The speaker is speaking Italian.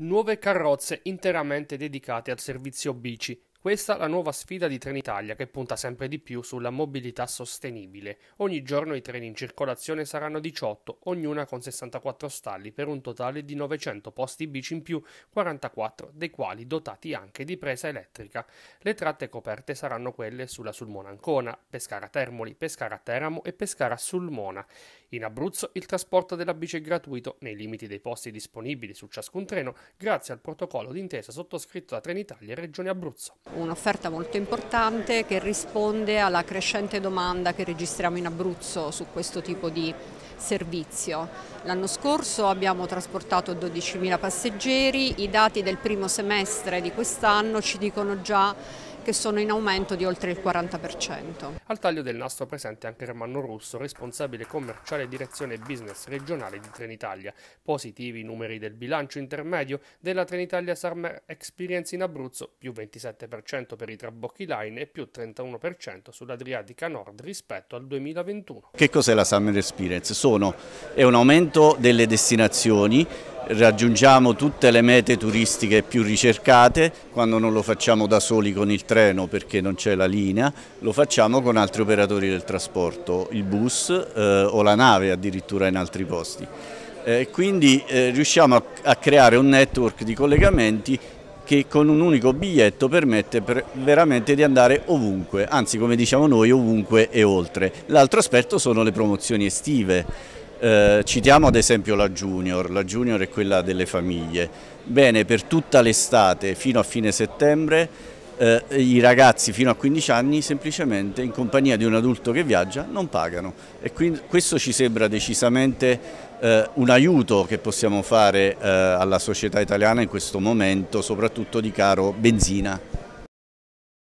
Nuove carrozze interamente dedicate al servizio bici. Questa è la nuova sfida di Trenitalia che punta sempre di più sulla mobilità sostenibile. Ogni giorno i treni in circolazione saranno 18, ognuna con 64 stalli per un totale di 900 posti bici in più, 44 dei quali dotati anche di presa elettrica. Le tratte coperte saranno quelle sulla Sulmona Ancona, Pescara Termoli, Pescara Teramo e Pescara Sulmona. In Abruzzo il trasporto della bici è gratuito nei limiti dei posti disponibili su ciascun treno grazie al protocollo d'intesa sottoscritto da Trenitalia e Regione Abruzzo un'offerta molto importante che risponde alla crescente domanda che registriamo in Abruzzo su questo tipo di servizio. L'anno scorso abbiamo trasportato 12.000 passeggeri, i dati del primo semestre di quest'anno ci dicono già che sono in aumento di oltre il 40%. Al taglio del nastro presente anche Ermanno Russo, responsabile commerciale e direzione business regionale di Trenitalia. Positivi i numeri del bilancio intermedio della Trenitalia Summer Experience in Abruzzo, più 27% per i trabocchi line e più 31% sull'Adriatica Nord rispetto al 2021. Che cos'è la Summer Experience? Sono, è un aumento delle destinazioni raggiungiamo tutte le mete turistiche più ricercate, quando non lo facciamo da soli con il treno perché non c'è la linea, lo facciamo con altri operatori del trasporto, il bus eh, o la nave addirittura in altri posti. Eh, quindi eh, riusciamo a, a creare un network di collegamenti che con un unico biglietto permette per veramente di andare ovunque, anzi come diciamo noi ovunque e oltre. L'altro aspetto sono le promozioni estive, eh, citiamo ad esempio la Junior, la Junior è quella delle famiglie. Bene, per tutta l'estate fino a fine settembre eh, i ragazzi fino a 15 anni semplicemente in compagnia di un adulto che viaggia non pagano e quindi questo ci sembra decisamente eh, un aiuto che possiamo fare eh, alla società italiana in questo momento, soprattutto di caro benzina.